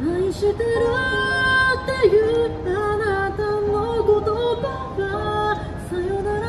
愛してるっていうあなたの言葉がさよなら。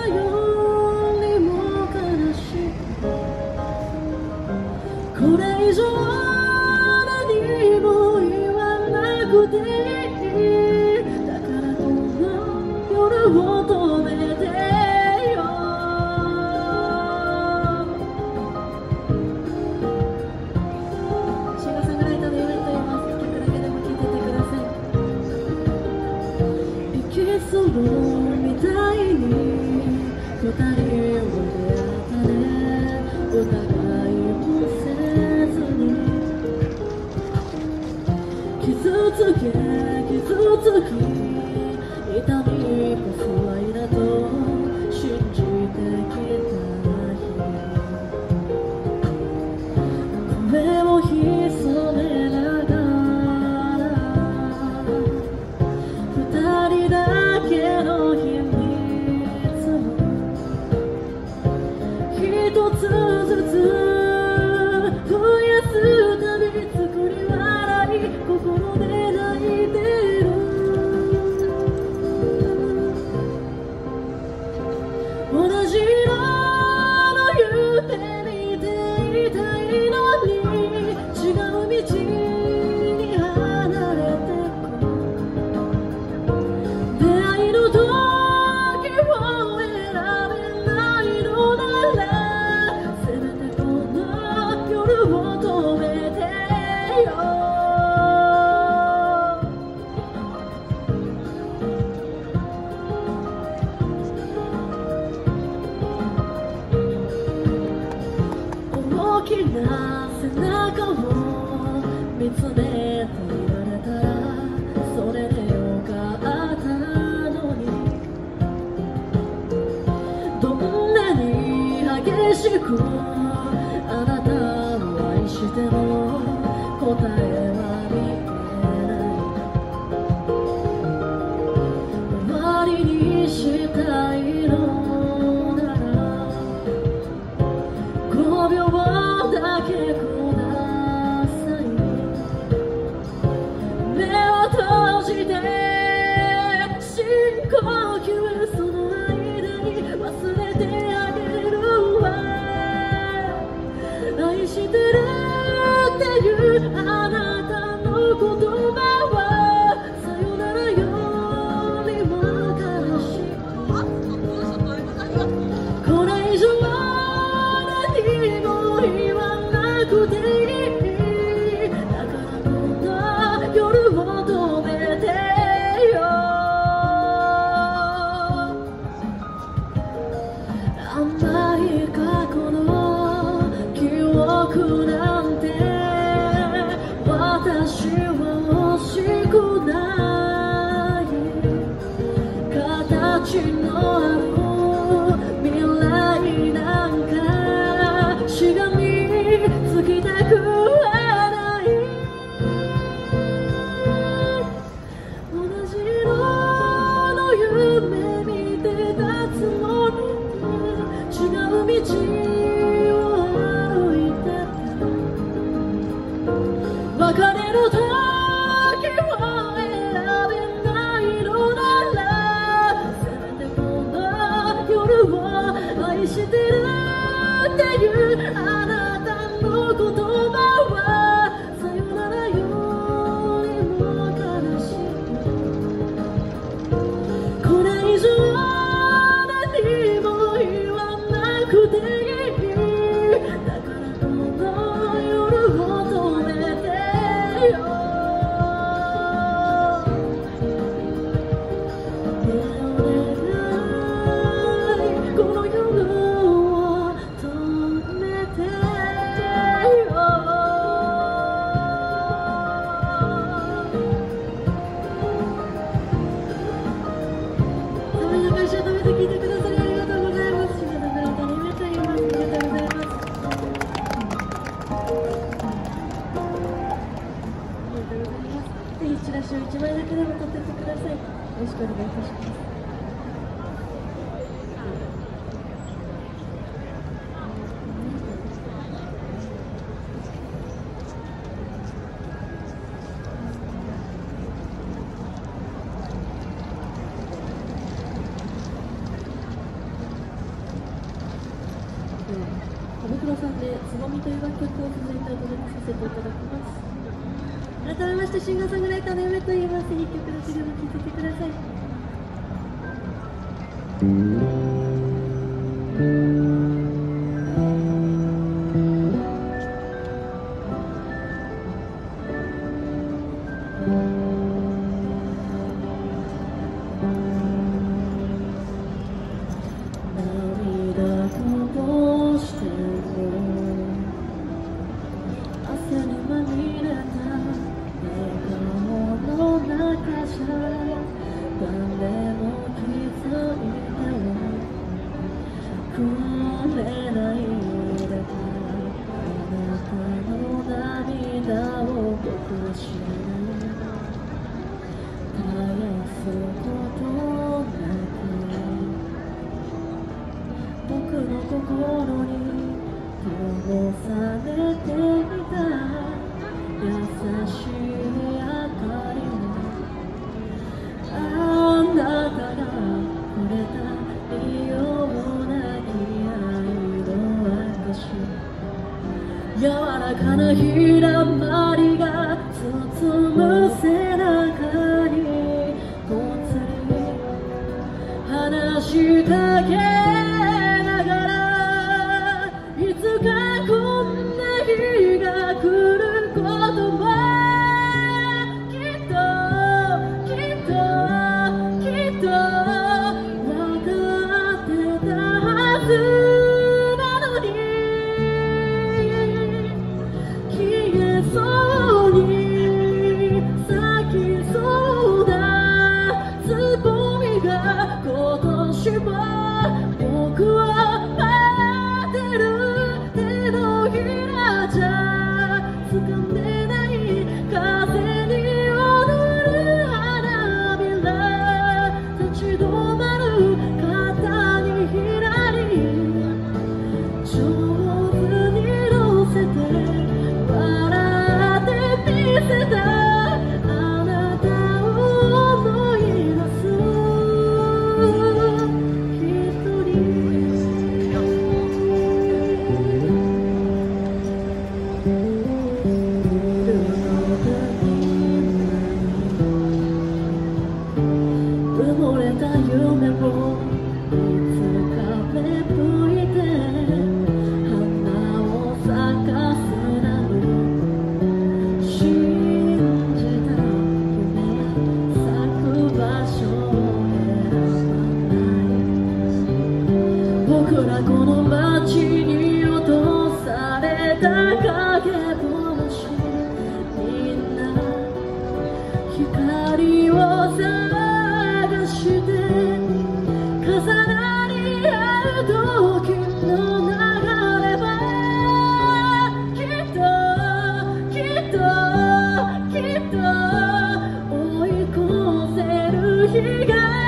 る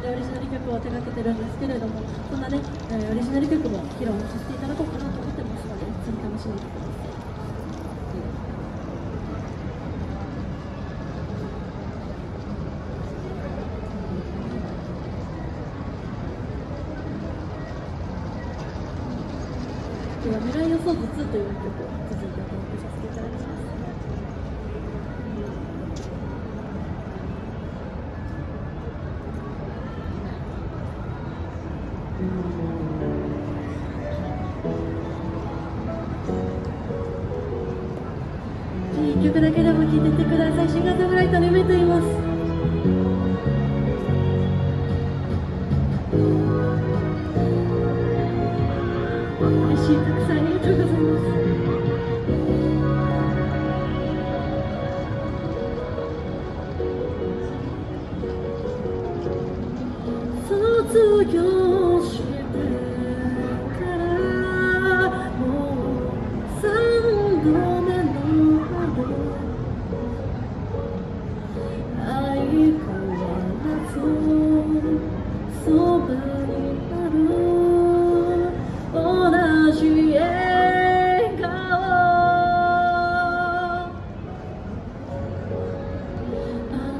でオリジナル曲を手がけてるんですけれどもそんなね、えー、オリジナル曲も披露させていただこうかなと思ってますので次楽しみでしください未来予想図2という聞いててください。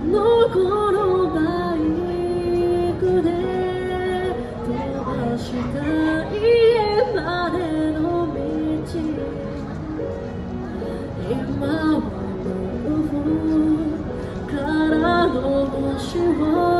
のこバイクで飛ばした家までの道今思うの星を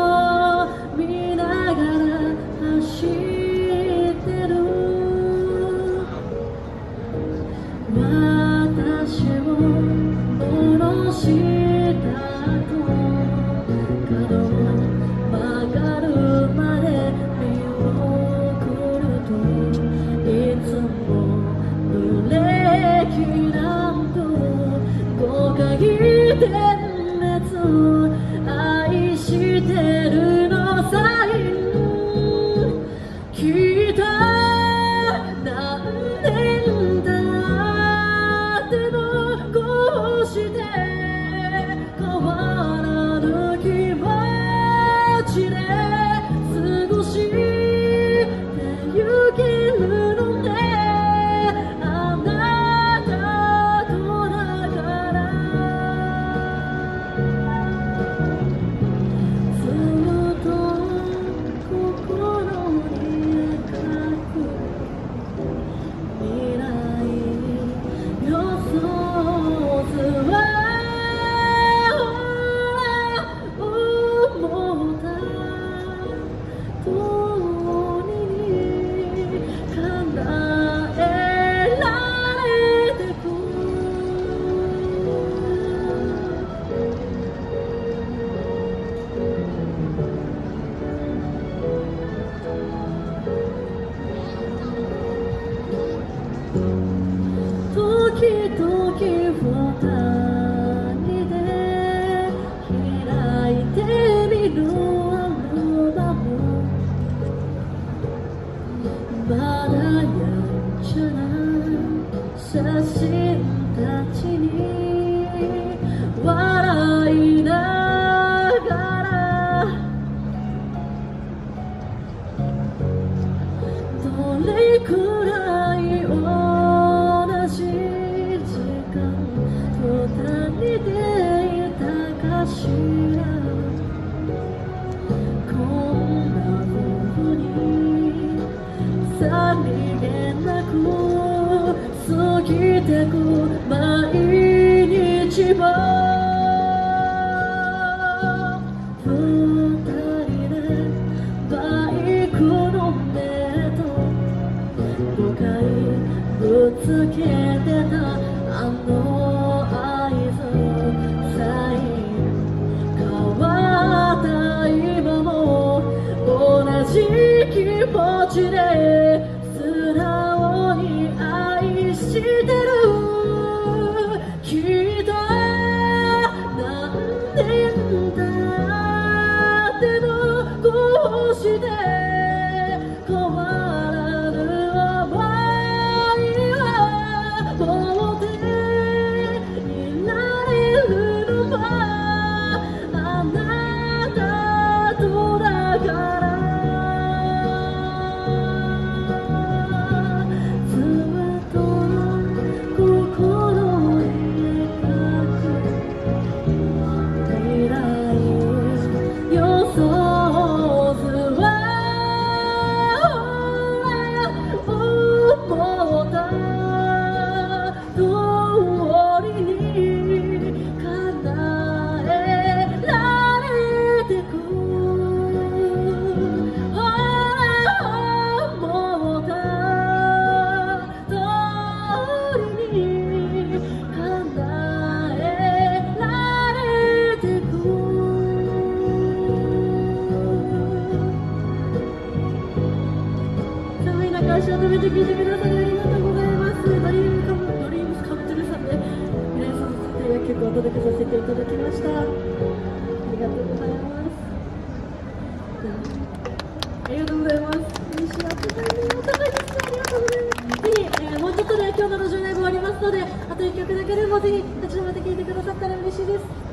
ぶつけてたあの愛想さえ変わった今も同じ気持ちで足を止めて聞いてくださりありがとうございます。ドリームカムドリームカムトゥルさんで皆さんと野曲をお届けさせていただきましたありがとうございます。ありがとうございます。嬉しいありがとうございです。ありがとうございます。ぜひ、えー、もうちょっとで今日の路上ライブ終わりますのであと1曲だけでもぜひ立ち止まって聞いてくださったら嬉しいです。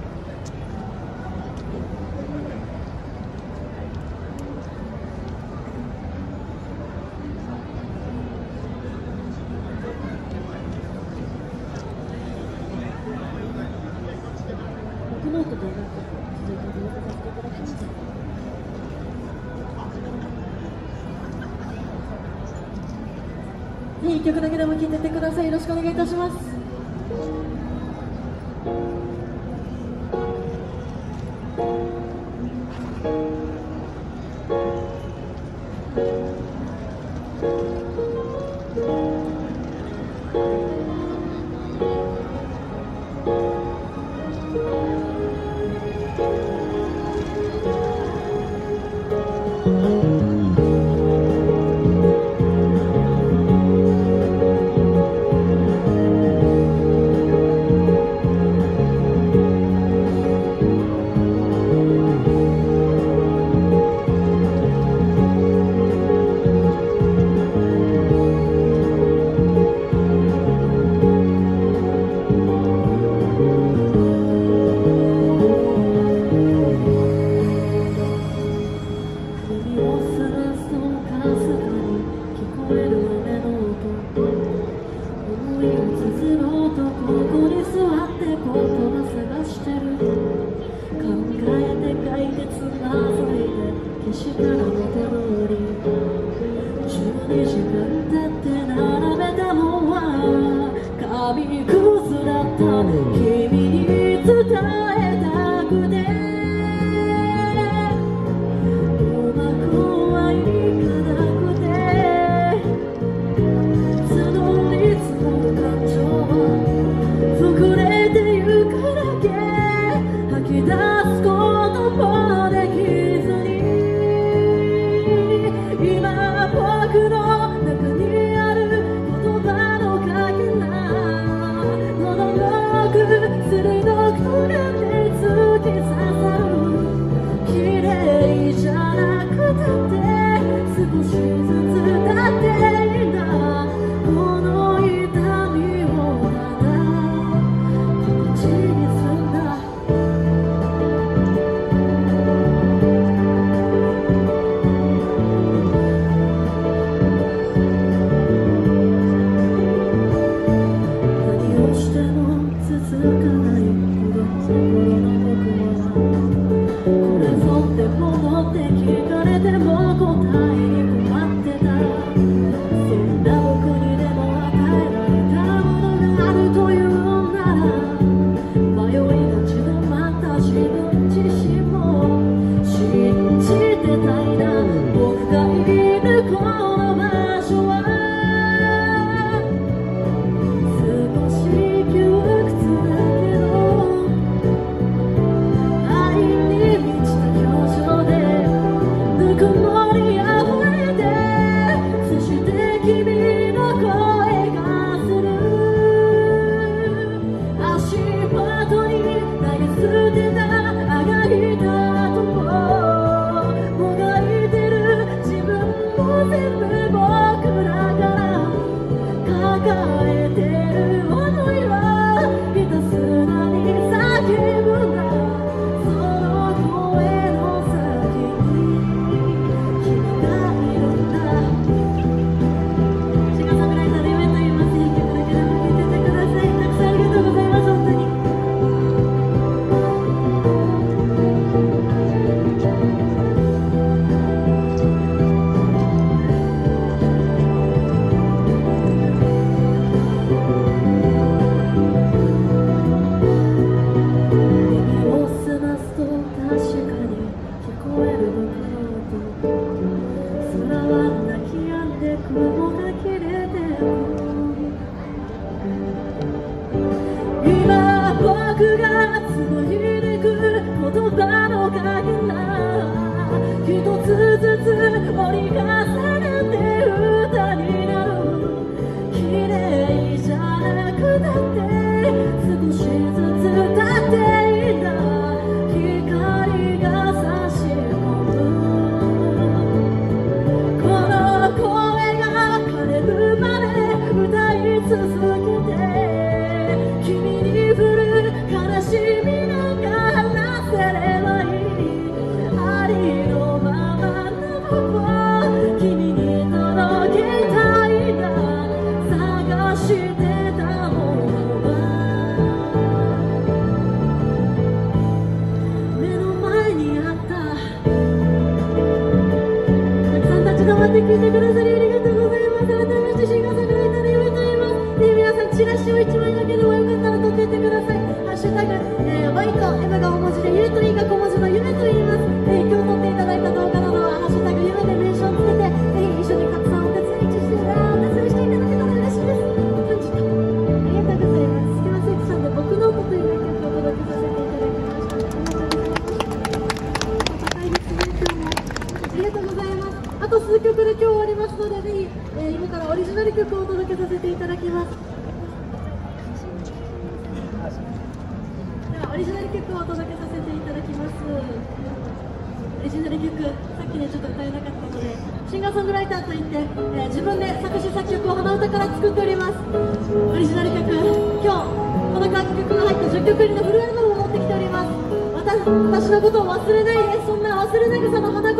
てください。よろしくお願いいたします。て聞いてくださりありがとうございます改めまして新幹線ライターで夢と言いますで皆さんチラシを1枚だけでもよかったら撮っていってください。ハッシュタグ、えー、バイト M が大文字でゆうといいが小文字の夢と言います。いて、えー、自分で作詞作曲を鼻歌から作っております。オリジナル曲今日この楽曲が入った10曲入りのフルアルバムを持ってきております。私のことを忘れないでそんな忘れな草の花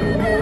Thank you.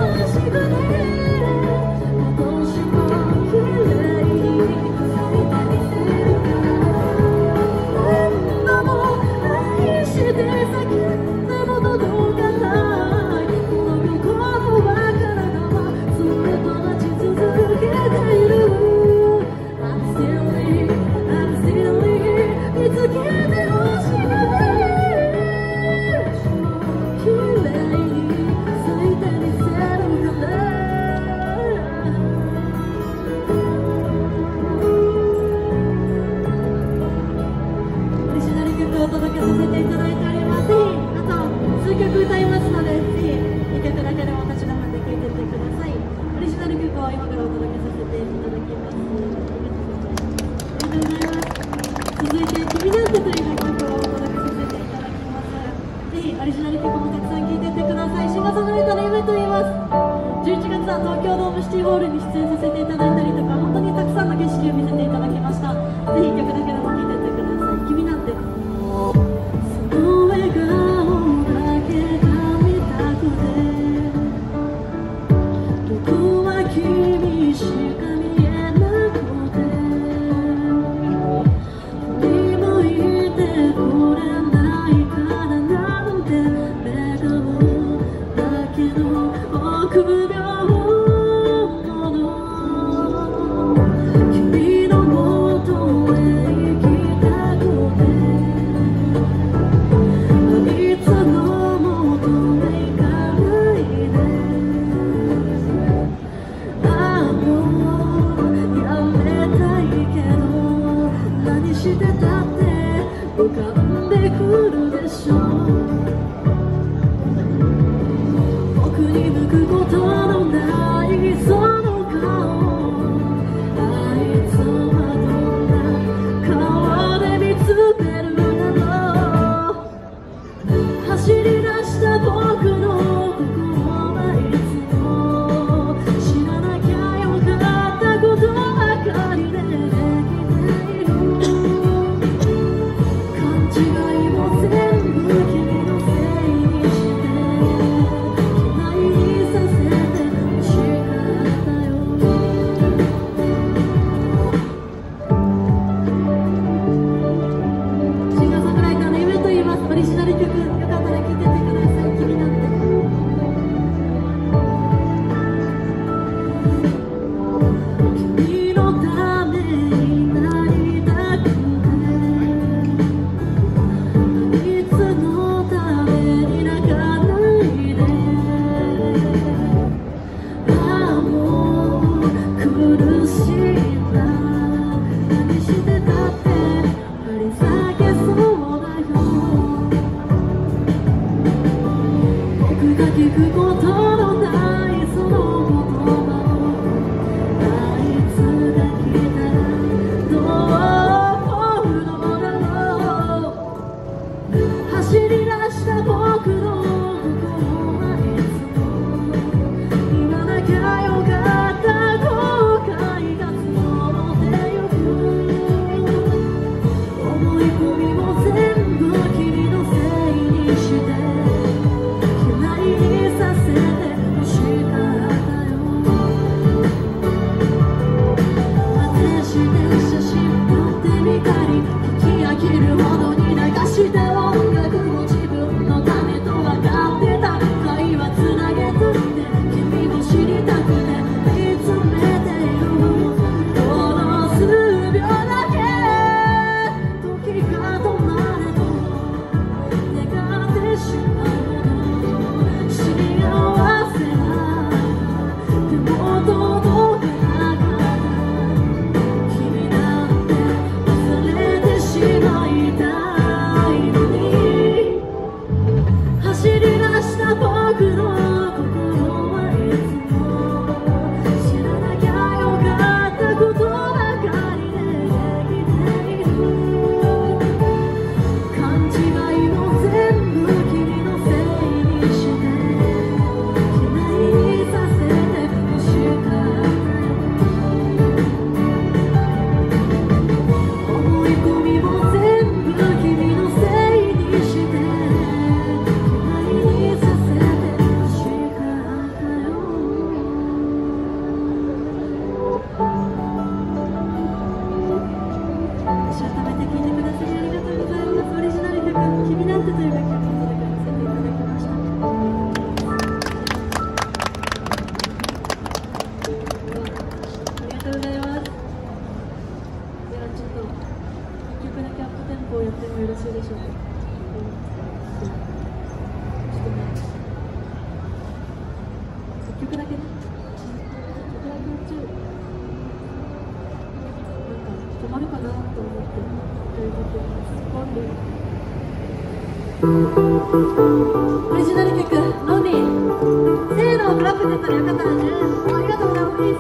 プップ、ありがとうござい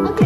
ます。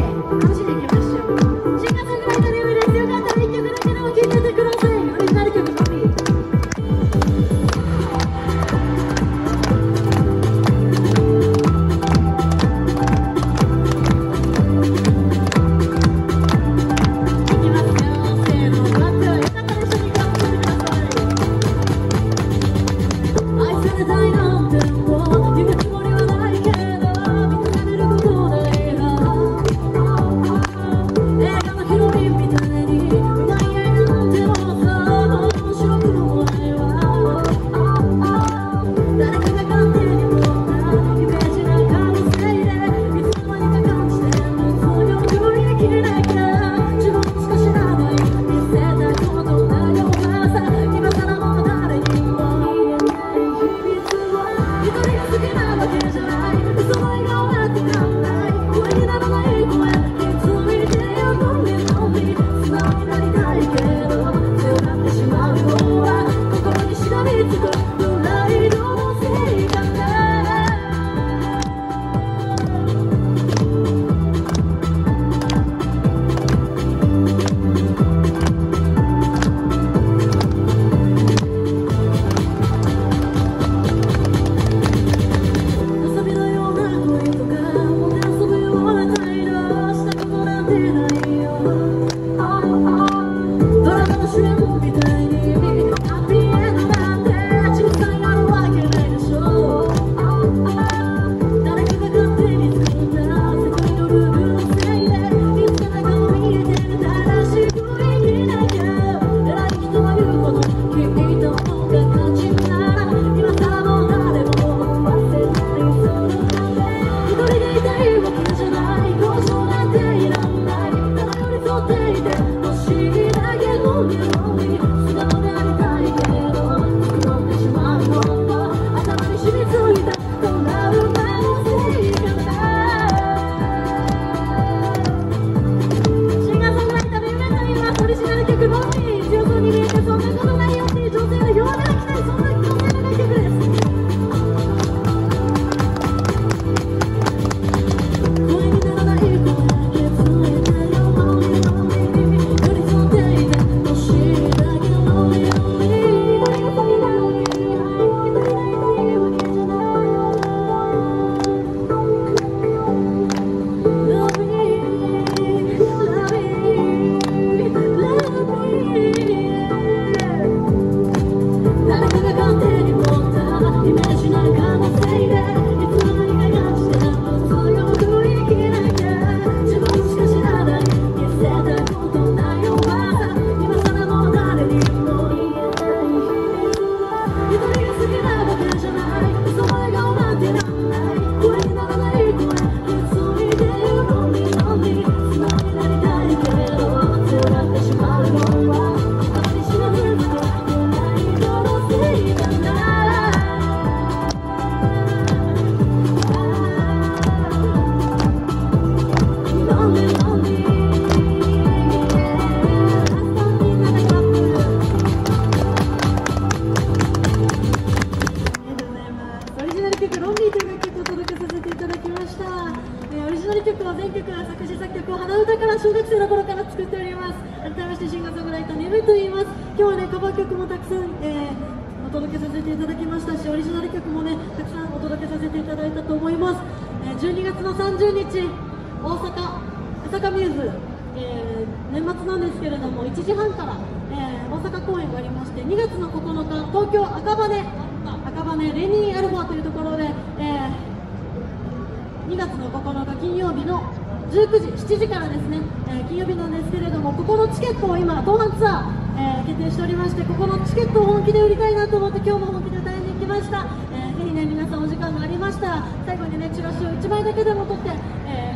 19時、7時からですね、えー、金曜日なんですけれども、ここのチケットを今、当番ツアー、えー、決定しておりまして、ここのチケットを本気で売りたいなと思って、今日も本気で歌いに来ました。えー、ぜひね、皆さんお時間がありましたら、最後にね、チラシを1枚だけでも取って、え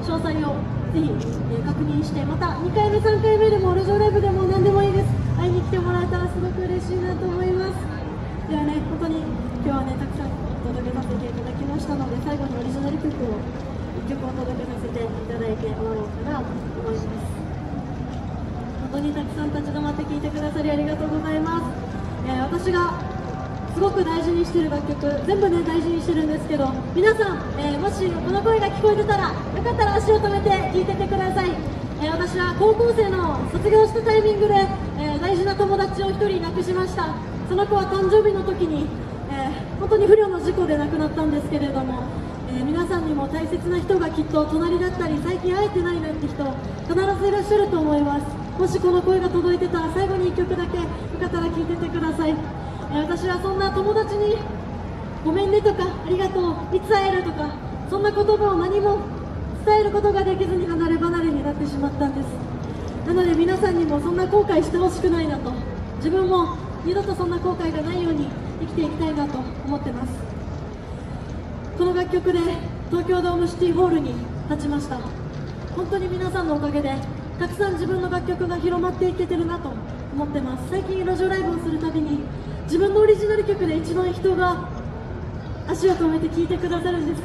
詳細をぜひ、え確認して、また2回目、3回目でも、路上ライブでも何でもいいです。会いに来てもらえたらすごく嬉しいなと思います。ではね、本当に今日はね、たくさんお届けさせていただきましたので、最後にオリジナル曲を曲をお届けさせていただいて終わろうかなと思います本当にたくさん立ち止まって聴いてくださりありがとうございます、えー、私がすごく大事にしてる楽曲全部ね大事にしてるんですけど皆さん、えー、もしこの声が聞こえてたらよかったら足を止めて聴いててください、えー、私は高校生の卒業したタイミングで、え大事な友達を1人亡くしましたその子は誕生日の時に、え本当に不慮の事故で亡くなったんですけれども、皆さんにも大切な人がきっと隣だったり最近会えてないなんて人必ずいらっしゃると思います。もしこの声が届いてたら最後に1曲だけよかったら聴いててください、え、私はそんな友達にごめんねとかありがとういつ会えるとかそんな言葉を何も伝えることができずに離れ離れになってしまったんです。なので皆さんにもそんな後悔してほしくないなと自分も二度とそんな後悔がないように生きていきたいなと思ってます。この楽曲で東京ドームシティホールに立ちました。本当に皆さんのおかげでたくさん自分の楽曲が広まっていけてるなと思ってます。最近ラジオライブをするたびに自分のオリジナル曲で一番人が足を止めて聴いてくださるんです。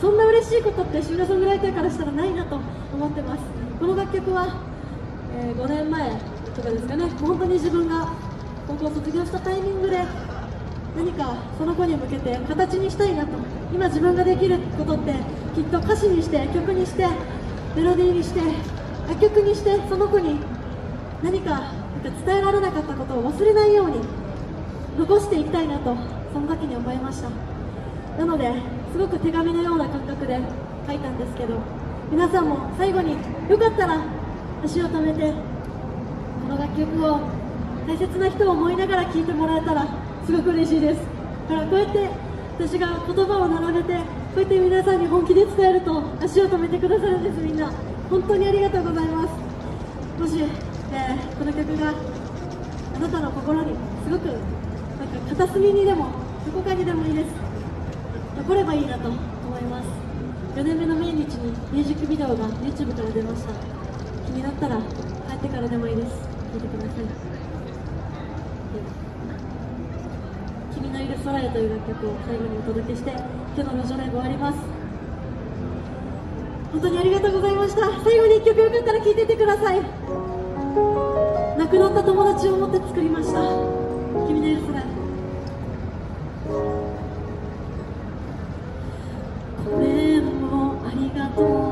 そんな嬉しいことってシンガーソングライターからしたらないなと思ってます。この楽曲は、えー、5年前とかですかね。本当に自分が高校卒業したタイミングで何かその子に向けて形にしたいなと今自分ができることってきっと歌詞にして曲にしてメロディーにして楽曲にしてその子に何か伝えられなかったことを忘れないように残していきたいなとその時に思いました。なのですごく手紙のような感覚で書いたんですけど皆さんも最後によかったら足を止めてこの楽曲を大切な人を思いながら聴いてもらえたらすごく嬉しいです。だからこうやって私が言葉を並べてこうやって皆さんに本気で伝えると足を止めてくださるんですみんな。本当にありがとうございます。もし、えー、この曲があなたの心にすごくなんか片隅にでもどこかにでもいいです。残ればいいなと思います。4年目の命日にミュージックビデオが YouTube から出ました。気になったら帰ってからでもいいです。聴いてください君のいる空へという楽曲を最後にお届けして今日の路上ライブ終わります。本当にありがとうございました。最後に1曲よかったら聴いててください。亡くなった友達を思って作りました。君のいる空ごめんもありがとう。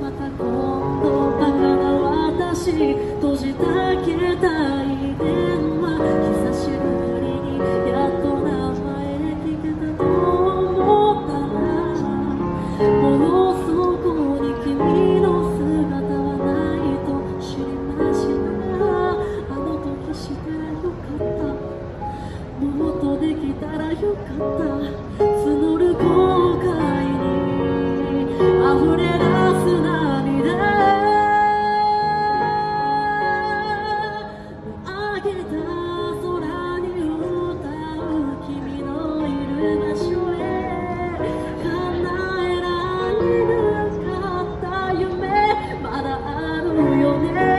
また今度バカな私閉じた携帯有你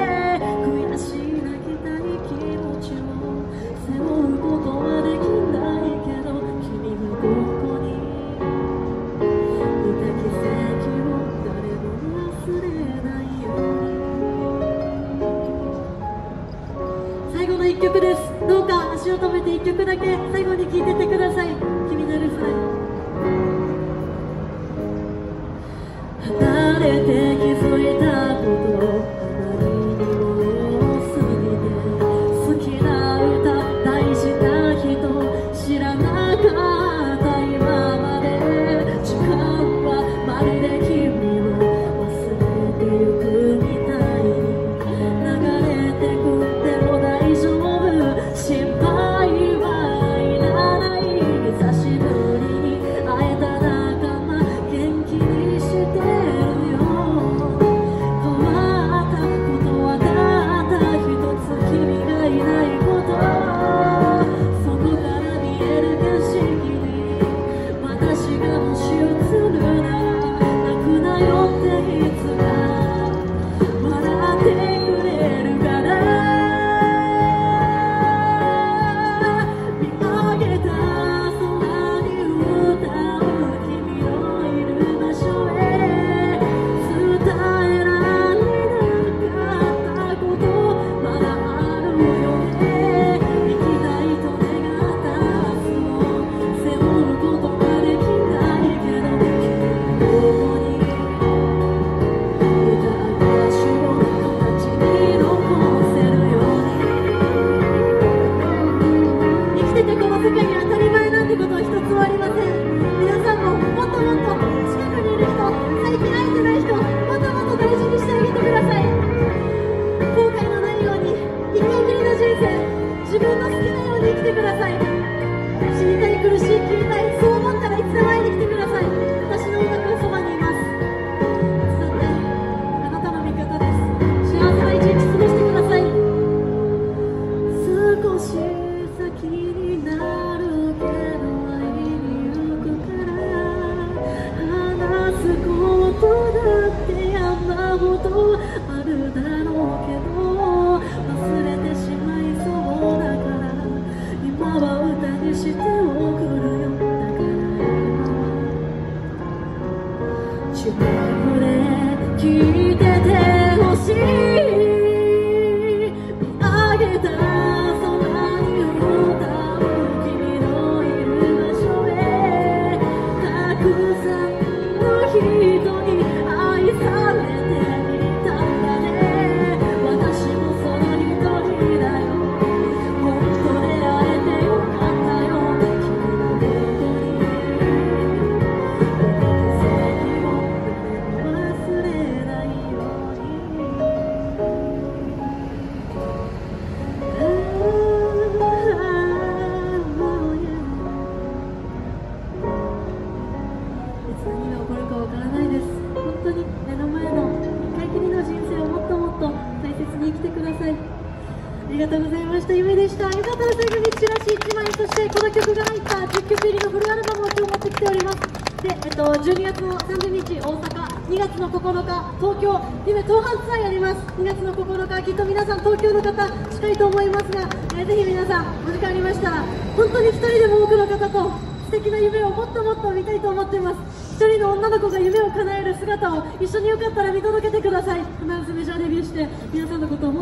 たいと思いますが、えー、ぜひ皆さんお時間ありましたら本当に1人でも多くの方と素敵な夢をもっともっと見たいと思っています。1人の女の子が夢を叶える姿を一緒によかったら見届けてください。必ずメジャーデビューして皆さんのことを